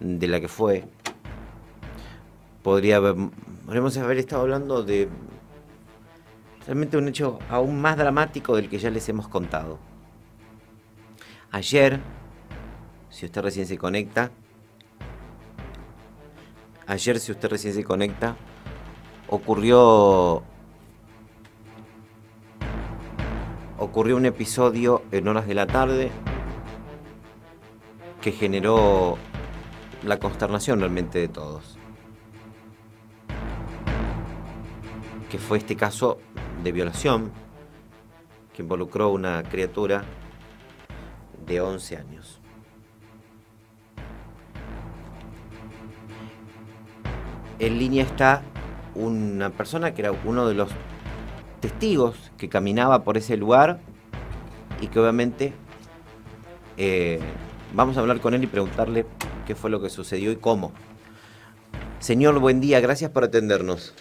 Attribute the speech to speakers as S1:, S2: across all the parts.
S1: de la que fue, podría haber, podríamos haber estado hablando de realmente un hecho aún más dramático del que ya les hemos contado. Ayer, si usted recién se conecta, ayer si usted recién se conecta, ocurrió ocurrió un episodio en horas de la tarde que generó la consternación realmente de todos. Que fue este caso de violación que involucró a una criatura de 11 años. En línea está una persona que era uno de los testigos que caminaba por ese lugar y que obviamente eh, vamos a hablar con él y preguntarle qué fue lo que sucedió y cómo. Señor, buen día, gracias por atendernos.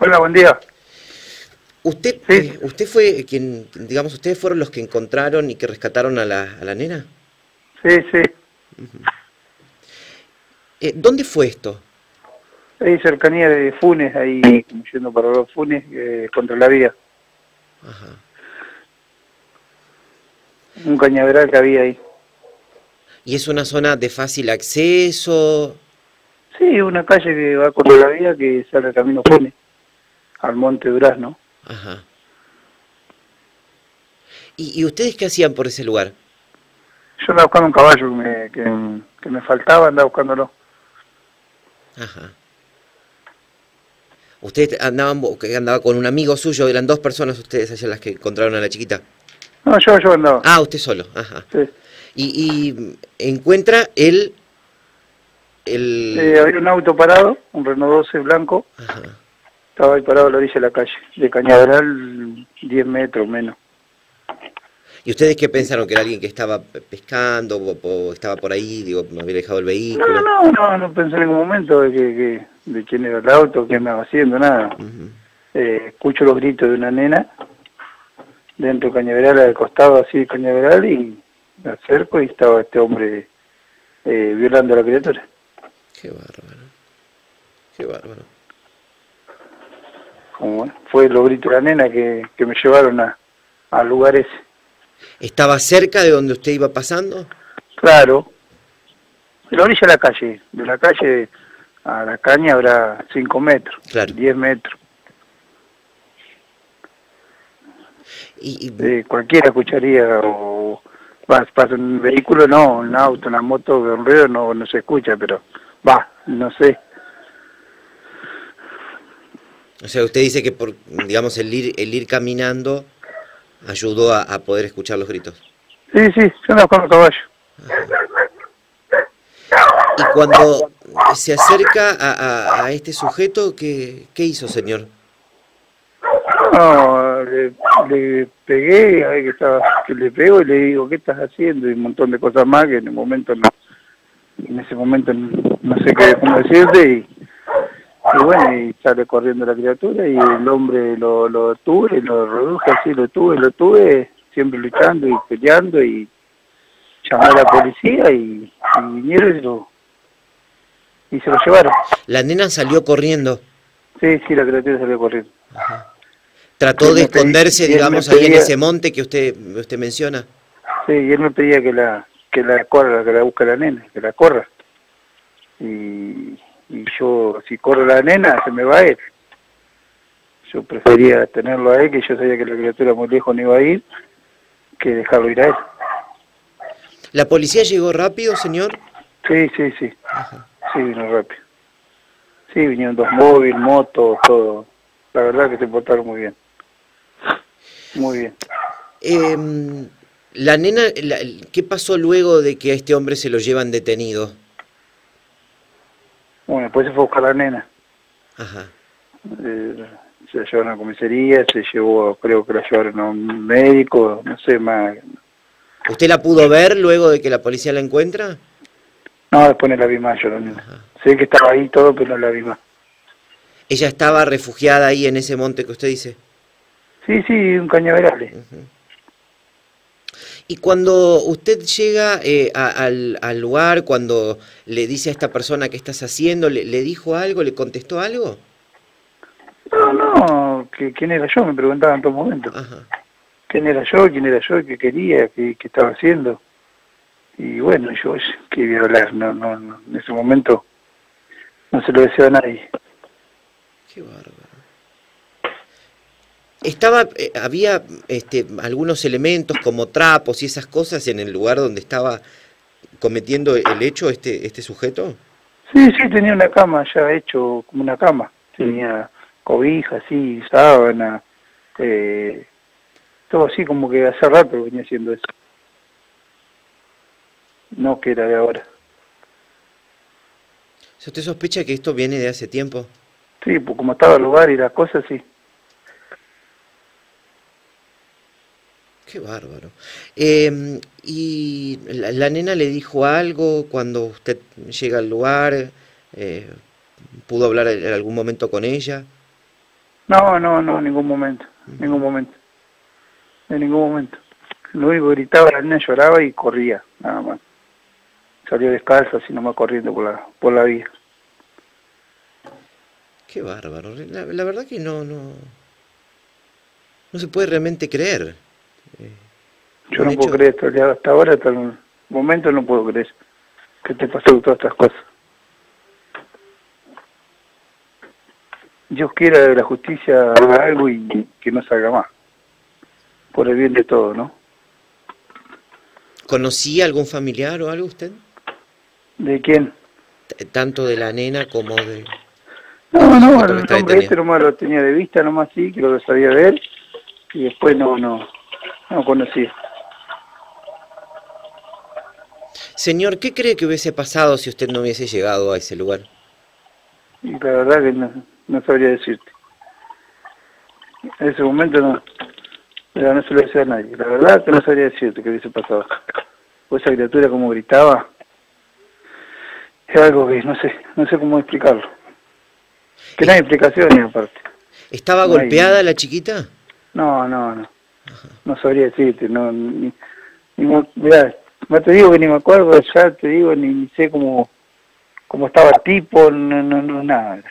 S2: Hola, buen día.
S1: ¿Usted, eh, usted fue quien, digamos, ustedes fueron los que encontraron y que rescataron a la, a la nena?
S2: Sí, sí.
S1: Eh, ¿Dónde fue esto?
S2: Ahí cercanía de Funes, ahí yendo para los Funes, eh, contra la vía.
S1: Ajá.
S2: Un cañaveral que había ahí.
S1: ¿Y es una zona de fácil acceso?
S2: Sí, una calle que va contra la vía que sale al camino Funes, al monte Durazno.
S1: Ajá. ¿Y, y ustedes qué hacían por ese lugar?
S2: Yo andaba buscando un caballo que me, que, que me faltaba, andaba buscándolo.
S1: Ajá. ¿Ustedes andaban, andaba con un amigo suyo? ¿Eran dos personas ustedes allá las que encontraron a la chiquita?
S2: No, yo, yo andaba.
S1: Ah, usted solo, ajá.
S2: Sí.
S1: Y, y encuentra el... el...
S2: Eh, había un auto parado, un Renault 12 blanco,
S1: Ajá.
S2: estaba ahí parado a la orilla de la calle, de cañaveral 10 metros menos.
S1: ¿Y ustedes qué pensaron? ¿Que era alguien que estaba pe- pescando o, o estaba por ahí? Digo, me había dejado el
S2: No,
S1: vehículo.
S2: no, no, no pensé en ningún momento de, que, que- de quién era el auto, qué andaba haciendo, nada. Eh, escucho los gritos de una nena dentro de Cañaveral, al costado así de Cañaveral, y me acerco y estaba este hombre eh, violando a la criatura.
S1: Qué bárbaro. Qué bárbaro.
S2: Como fue los gritos de la nena que, que me llevaron a, al lugar ese.
S1: ¿Estaba cerca de donde usted iba pasando?
S2: Claro, de la orilla de la calle, de la calle a la caña habrá 5 metros,
S1: Claro.
S2: 10 metros.
S1: Y, y-
S2: Eh, cualquiera escucharía o vas pasa un vehículo no un auto una moto un ruido no no se escucha pero va no sé
S1: o sea, usted dice que por, digamos, el ir, el ir caminando ayudó a, a poder escuchar los gritos.
S2: sí sí yo andaba con el caballo
S1: Y cuando se acerca a, a- a este sujeto, ¿qué, ¿qué hizo, señor?
S2: no le, le pegué a ver que estaba que le pego y le digo qué estás haciendo y un montón de cosas más que en el momento no en ese momento no, sé qué cómo decirte y y bueno, y sale corriendo la criatura y el hombre lo, lo tuve, lo reduje así, lo tuve, lo tuve, siempre luchando y peleando y llamé a la policía y, y vinieron y, lo, y se lo llevaron.
S1: La nena salió corriendo.
S2: Sí, sí, la criatura salió corriendo.
S1: Trató de
S2: pedí-
S1: esconderse, digamos, ahí en
S2: pedía-
S1: ese monte que usted, usted menciona.
S2: Sí, y él me pedía que la que la corra, que la busque la nena, que la corra. Y, y yo, si corre la nena, se me va él. Yo prefería tenerlo a él, que yo sabía que la criatura muy lejos no iba a ir, que dejarlo ir a él.
S1: ¿La policía llegó rápido, señor?
S2: Sí, sí, sí. Sí, vino rápido. Sí, vinieron dos móviles, motos, todo. La verdad que se portaron muy bien. Muy bien.
S1: Em, la nena, la- ¿qué pasó luego de que a este hombre se lo llevan detenido?
S2: Bueno, después se fue a buscar a la nena.
S1: Ajá.
S2: Eh, se la llevaron a la comisaría, se llevó, creo que la llevaron a un médico, no sé más.
S1: ¿Usted la pudo ver luego de que la policía la encuentra?
S2: No, después no la vi más yo, la nena.
S1: Ajá.
S2: Sé que estaba ahí todo, pero no la vi más.
S1: Ella estaba refugiada ahí en ese monte que usted dice.
S2: Sí, sí, un cañaveral.
S1: Y cuando usted llega eh, al, lugar, cuando le dice a esta persona qué estás haciendo, ¿le, dijo algo, le contestó algo?
S2: No, no, que quién era yo, me preguntaba en todo momento. ¿Quién era yo, quién era yo, qué quería, qué, estaba haciendo? Y bueno, yo, ¿qué iba a hablar? No, no, no, en ese momento no se lo deseo a nadie.
S1: Qué bárbaro. Estaba, eh, había este, algunos elementos como trapos y esas cosas en el lugar donde estaba cometiendo el hecho este, este sujeto.
S2: Sí, sí, tenía una cama ya hecho como una cama. Tenía cobija, sí, sábana, eh, todo así como que hace rato venía haciendo eso. No que era de ahora.
S1: ¿Usted sospecha que esto viene de hace tiempo?
S2: Sí, pues como estaba el lugar y las cosas, sí.
S1: Qué bárbaro. Em, ¿Y la, nena le dijo algo cuando usted llega al lugar? Eh, ¿Pudo hablar en algún momento con ella?
S2: No, no, no, en ningún momento, ningún momento. En ningún momento. Lo único que gritaba, la nena lloraba y corría, nada más. Salió descalza, así nomás corriendo por la, por la vía.
S1: Qué bárbaro. La, la verdad que no, no, no se puede realmente creer.
S2: Yo no puedo creer esto, hasta ahora, hasta el momento no puedo creer que te pasó todas estas cosas. Dios quiera que la justicia haga algo y que no salga más, por el bien de todo, ¿no?
S1: ¿Conocía algún familiar o algo usted?
S2: ¿De quién?
S1: Tanto de la nena como de...
S2: No, no, el nombre este nomás lo tenía de vista, nomás sí, que lo sabía de él, y después no, no, no conocía.
S1: Señor, ¿qué cree que hubiese pasado si usted no hubiese llegado a ese lugar?
S2: Y la verdad que no, sabría decirte. En ese momento no, no se lo decía a nadie. La verdad que no sabría decirte qué hubiese pasado. Pues esa criatura como gritaba, es algo que no sé, no sé cómo explicarlo. Que no hay explicaciones aparte.
S1: ¿Estaba golpeada la chiquita?
S2: No, no, no no sabría decirte, no, ni, no te digo que ni me acuerdo, ya te digo, ni, sé cómo, cómo estaba tipo, no, no, no, nada.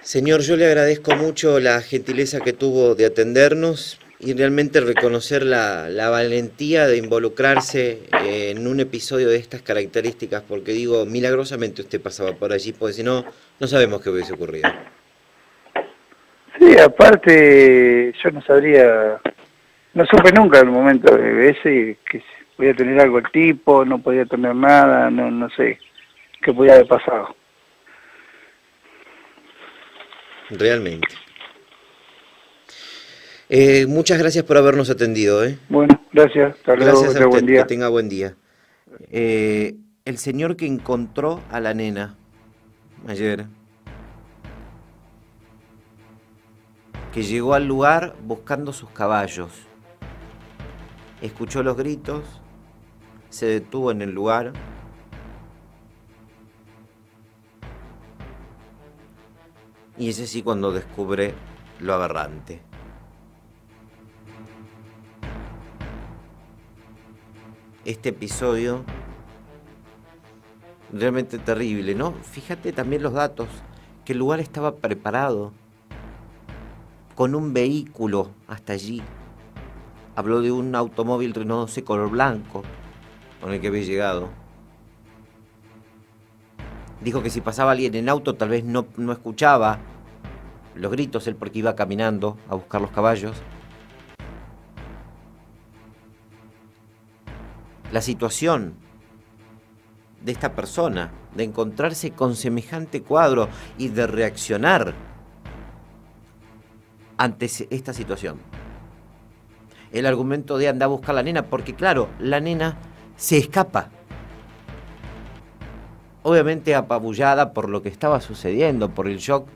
S1: Señor, yo le agradezco mucho la gentileza que tuvo de atendernos y realmente reconocer la, la, valentía de involucrarse en un episodio de estas características, porque digo, milagrosamente usted pasaba por allí, porque si no, no sabemos qué hubiese ocurrido.
S2: Aparte, yo no sabría, no supe nunca en el momento de ese que podía tener algo el tipo, no podía tener nada, no, no sé qué podía haber pasado.
S1: Realmente. Eh, muchas gracias por habernos atendido. ¿eh?
S2: Bueno, gracias. Hasta luego.
S1: Gracias a usted, que tenga buen día. Eh, el señor que encontró a la nena ayer, que llegó al lugar buscando sus caballos, escuchó los gritos, se detuvo en el lugar, y ese sí cuando descubre lo aberrante. este episodio realmente terrible, ¿no? Fíjate también los datos, que el lugar estaba preparado con un vehículo hasta allí. Habló de un automóvil Renault 12 color blanco con el que había llegado. Dijo que si pasaba alguien en auto tal vez no, no escuchaba los gritos, él porque iba caminando a buscar los caballos. la situación de esta persona, de encontrarse con semejante cuadro y de reaccionar ante esta situación. El argumento de andar a buscar a la nena, porque claro, la nena se escapa. Obviamente apabullada por lo que estaba sucediendo, por el shock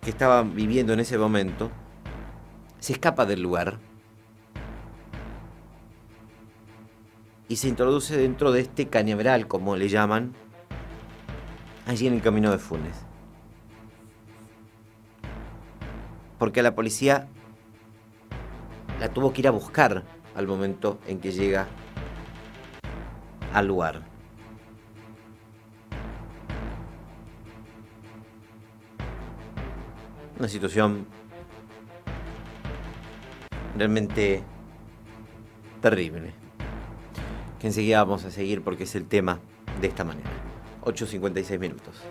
S1: que estaba viviendo en ese momento, se escapa del lugar y se introduce dentro de este cañaveral, como le llaman, allí en el camino de Funes. Porque la policía la tuvo que ir a buscar al momento en que llega al lugar. Una situación realmente terrible. Que enseguida vamos a seguir porque es el tema de esta manera. 8.56 minutos.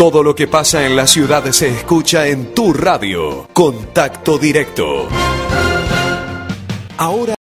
S3: Todo lo que pasa en la ciudad se escucha en tu radio. Contacto directo. Ahora